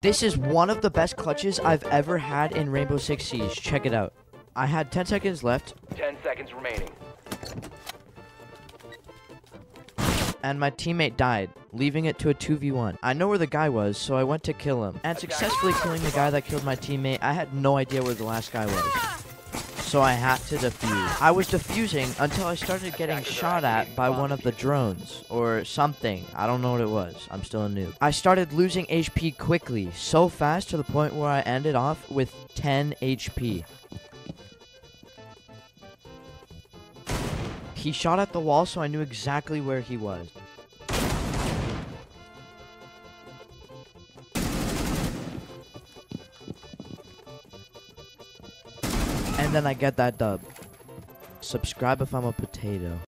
This is one of the best clutches I've ever had in Rainbow Six Siege. Check it out. I had 10 seconds left, 10 seconds remaining. and my teammate died, leaving it to a 2v1. I know where the guy was, so I went to kill him. And successfully killing the guy that killed my teammate, I had no idea where the last guy was. So I had to defuse. I was defusing until I started getting shot at by one of the drones, or something. I don't know what it was. I'm still a noob. I started losing HP quickly, so fast to the point where I ended off with 10 HP. He shot at the wall, so I knew exactly where he was. And then I get that dub. Subscribe if I'm a potato.